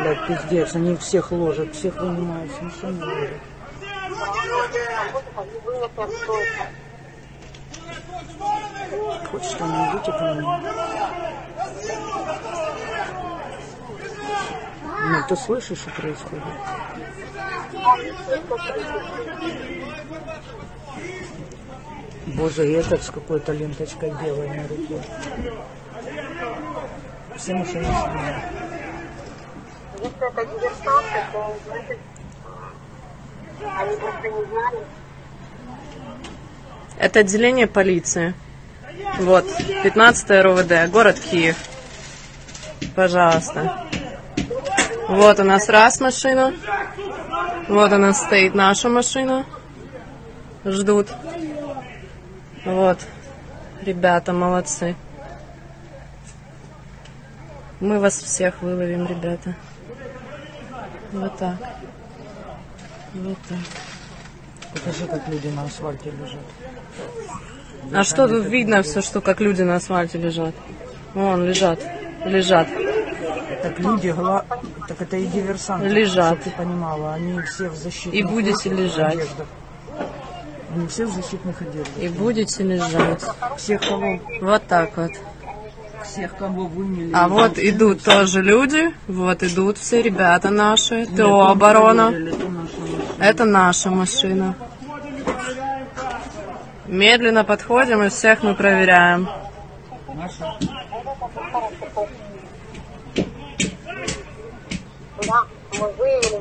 Блядь, пиздец, они всех ложат, всех вынимают машины ложат. Хочешь там идите ко? Ну, ты слышишь, что происходит? Боже, этот с какой-то ленточкой белой на руке. Все машины снимают. Если это диверсанты, то значит, они просто не знали. Это отделение полиции. Вот, 15 РОВД, город Киев. Пожалуйста. Вот у нас раз машина. Вот у нас стоит наша машина. Ждут. Вот. Ребята, молодцы. Мы вас всех выловим, ребята. Вот так. Вот так. Покажи, как люди на асфальте лежат. А что тут видно все, что как люди на асфальте лежат? Вон, лежат. Лежат. Так люди, гла... так это и диверсанты. Лежат. ты понимала, они все в защитных И будете лежать. одеждах. Они все в защитных одеждах. И будете лежать. Всех, кого, Вот так вот. Всех, кого вымели. А вот идут тоже люди. Вот идут все ребята наши. Нет, ТО мы оборона. проверили, это наша машина. Медленно подходим и всех мы проверяем. Наша. Да, мы выявили.